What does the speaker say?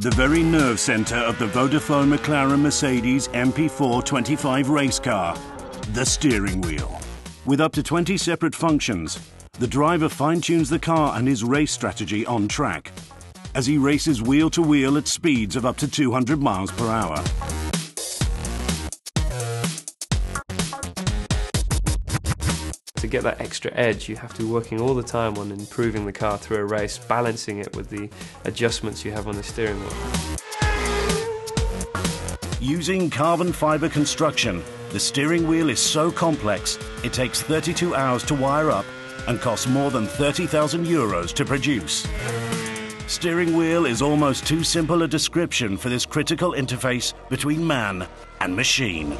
The very nerve centre of the Vodafone McLaren Mercedes MP4 25 race car, the steering wheel. With up to 20 separate functions, the driver fine-tunes the car and his race strategy on track as he races wheel to wheel at speeds of up to 200 miles per hour. To get that extra edge, you have to be working all the time on improving the car through a race, balancing it with the adjustments you have on the steering wheel. Using carbon fibre construction, the steering wheel is so complex it takes 32 hours to wire up and costs more than 30,000 euros to produce. Steering wheel is almost too simple a description for this critical interface between man and machine.